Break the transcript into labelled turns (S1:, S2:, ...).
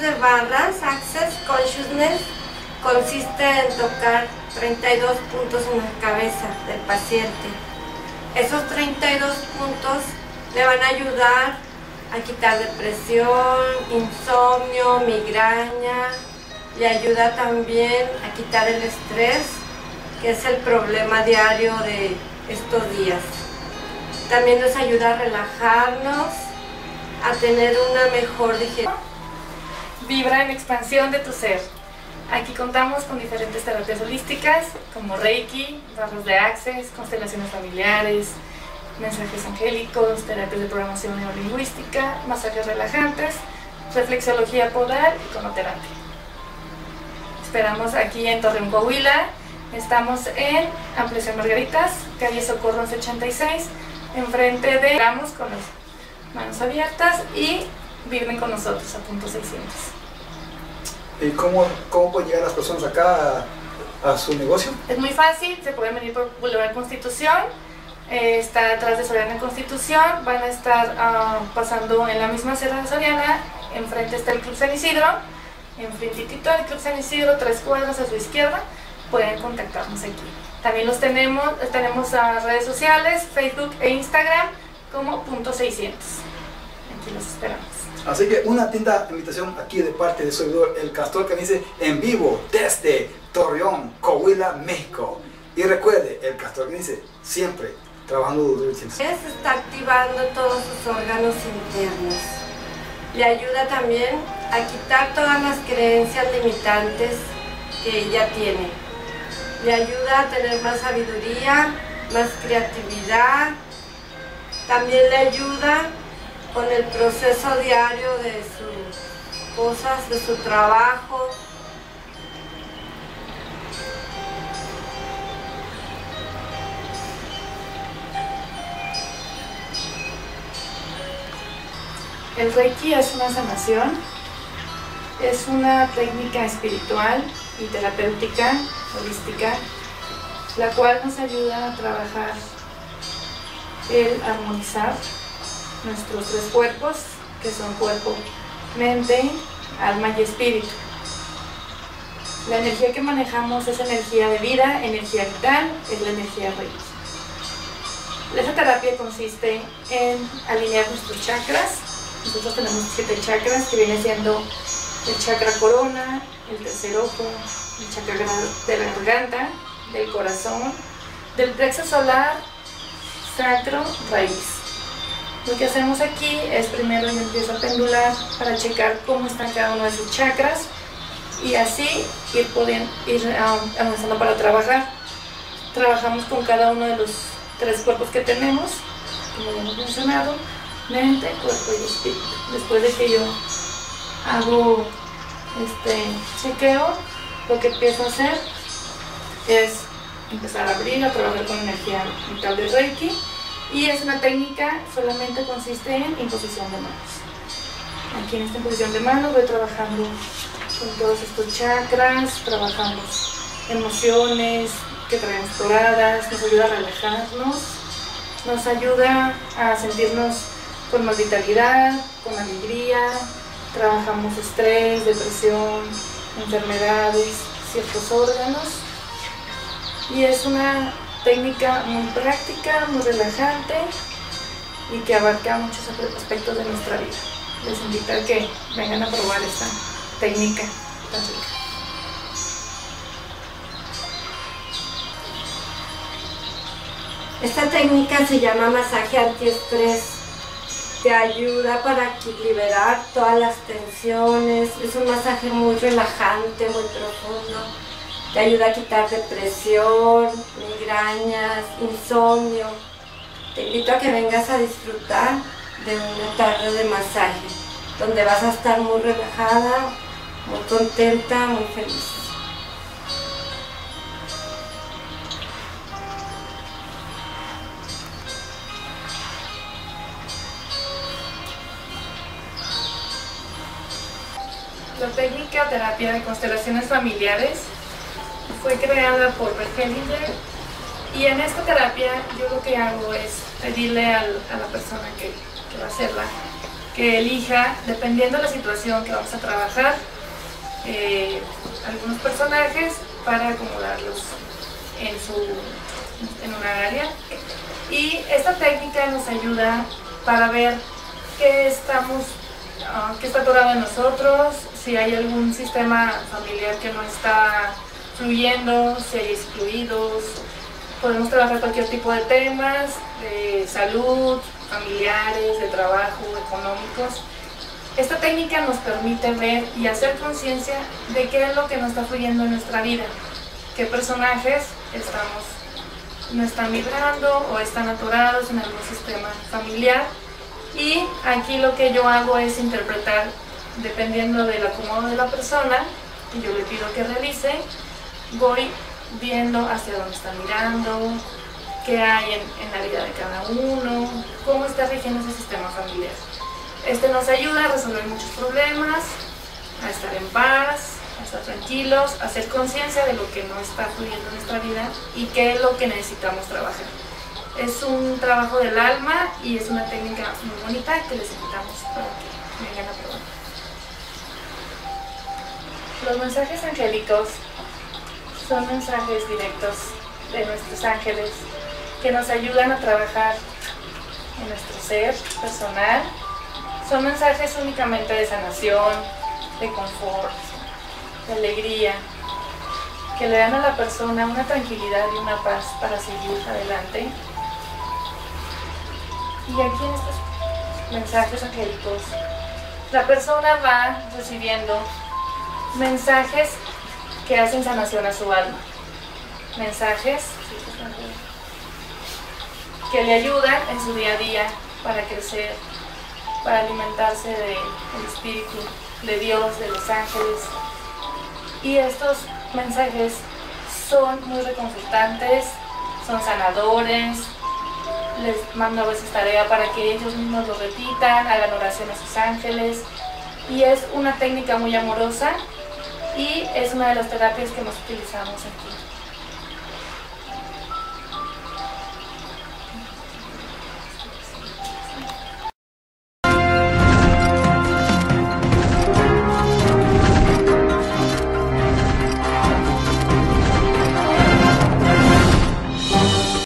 S1: de barras, Access Consciousness, consiste en tocar 32 puntos en la cabeza del paciente. Esos 32 puntos le van a ayudar a quitar depresión, insomnio, migraña, le ayuda también a quitar el estrés, que es el problema diario de estos días. También nos ayuda a relajarnos, a tener una mejor digestión.
S2: Vibra en expansión de tu ser. Aquí contamos con diferentes terapias holísticas como Reiki, barros de Access, constelaciones familiares, mensajes angélicos, terapias de programación neurolingüística, masajes relajantes, reflexología podal y conoterapia. Esperamos aquí en Torreón, Coahuila. Estamos en Ampliación Margaritas, calle Socorro 86, enfrente de... Estamos con las manos abiertas y viven con nosotros a punto 600.
S3: ¿Y cómo, cómo pueden llegar las personas acá a, su negocio?
S2: Es muy fácil, se pueden venir por Boulevard Constitución, eh, está atrás de Soriana Constitución, van a estar ah, pasando en la misma Sierra de Soriana, enfrente está el Club San Isidro, enfrentitito del Club San Isidro, tres cuadras a su izquierda, pueden contactarnos aquí. También los tenemos, tenemos a redes sociales, Facebook e Instagram como punto 600. Aquí los esperamos.
S3: Así que una atenta invitación aquí de parte de su servidor, el Castor que dice en vivo desde Torreón, Coahuila, México. Y recuerde, el Castor que dice siempre trabajando duro siempre.
S1: Se está activando todos sus órganos internos. Le ayuda también a quitar todas las creencias limitantes que ella tiene. Le ayuda a tener más sabiduría, más creatividad. También le ayuda con el proceso diario de sus cosas, de su trabajo.
S2: El Reiki es una sanación, es una técnica espiritual y terapéutica, holística, la cual nos ayuda a trabajar el armonizar nuestros tres cuerpos, que son cuerpo, mente, alma y espíritu. La energía que manejamos es energía de vida, energía vital, es la energía Reiki. Esta terapia consiste en alinear nuestros chakras. Nosotros tenemos siete chakras que viene siendo el chakra corona, el tercer ojo, el chakra de la garganta, del corazón, del plexo solar, sacro, raíz. Lo que hacemos aquí es primero yo empiezo a pendular para checar cómo están cada uno de sus chakras y así ir, pudiendo, ir um, avanzando para trabajar. Trabajamos con cada uno de los tres cuerpos que tenemos, como ya hemos mencionado, mente, cuerpo y espíritu. Después de que yo hago este chequeo, lo que empiezo a hacer es empezar a abrir, a trabajar con energía vital de Reiki y es una técnica, solamente consiste en imposición de manos. Aquí en esta imposición de manos voy trabajando con todos estos chakras, trabajamos emociones que traemos toradas, nos ayuda a relajarnos, nos ayuda a sentirnos con más vitalidad, con alegría, trabajamos estrés, depresión, enfermedades, ciertos órganos y es una técnica muy práctica, muy relajante y que abarca muchos aspectos de nuestra vida. Les invito a que vengan a probar esta técnica tan.
S1: Esta técnica se llama masaje antiestrés. Te ayuda para liberar todas las tensiones. Es un masaje muy relajante, muy profundo. Te ayuda a quitar depresión, migrañas, insomnio. Te invito a que vengas a disfrutar de una tarde de masaje, donde vas a estar muy relajada, muy contenta, muy feliz.
S2: La técnica terapia de constelaciones familiares fue creada por Hellinger y en esta terapia yo lo que hago es pedirle a la persona que, que va a hacerla que elija, dependiendo de la situación que vamos a trabajar, eh, algunos personajes para acomodarlos en, su, en una área. Y esta técnica nos ayuda para ver qué estamos, ah, qué está atorado en nosotros, si hay algún sistema familiar que no está fluyendo, hay excluidos. Podemos trabajar cualquier tipo de temas, de salud, familiares, de trabajo, económicos. Esta técnica nos permite ver y hacer conciencia de qué es lo que nos está fluyendo en nuestra vida, qué personajes estamos, no están vibrando o están atorados en algún sistema familiar. Y aquí lo que yo hago es interpretar, dependiendo del acomodo de la persona, y yo le pido que realice, voy viendo hacia dónde está mirando, qué hay en, la vida de cada uno, cómo está rigiendo ese sistema familiar. Este nos ayuda a resolver muchos problemas, a estar en paz, a estar tranquilos, a hacer conciencia de lo que no está fluyendo en nuestra vida y qué es lo que necesitamos trabajar. Es un trabajo del alma y es una técnica muy bonita que les invitamos para que vengan a probar. Los mensajes angélicos son mensajes directos de nuestros ángeles que nos ayudan a trabajar en nuestro ser personal. Son mensajes únicamente de sanación, de confort, de alegría, que le dan a la persona una tranquilidad y una paz para seguir adelante. Y aquí en estos mensajes angélicos, la persona va recibiendo mensajes que hacen sanación a su alma. Mensajes que le ayudan en su día a día para crecer, para alimentarse del Espíritu, de Dios, de los ángeles. Y estos mensajes son muy reconfortantes, son sanadores. Les mando a veces tarea para que ellos mismos lo repitan, hagan oración a sus ángeles. Y es una técnica muy amorosa y es una de las terapias que más utilizamos aquí.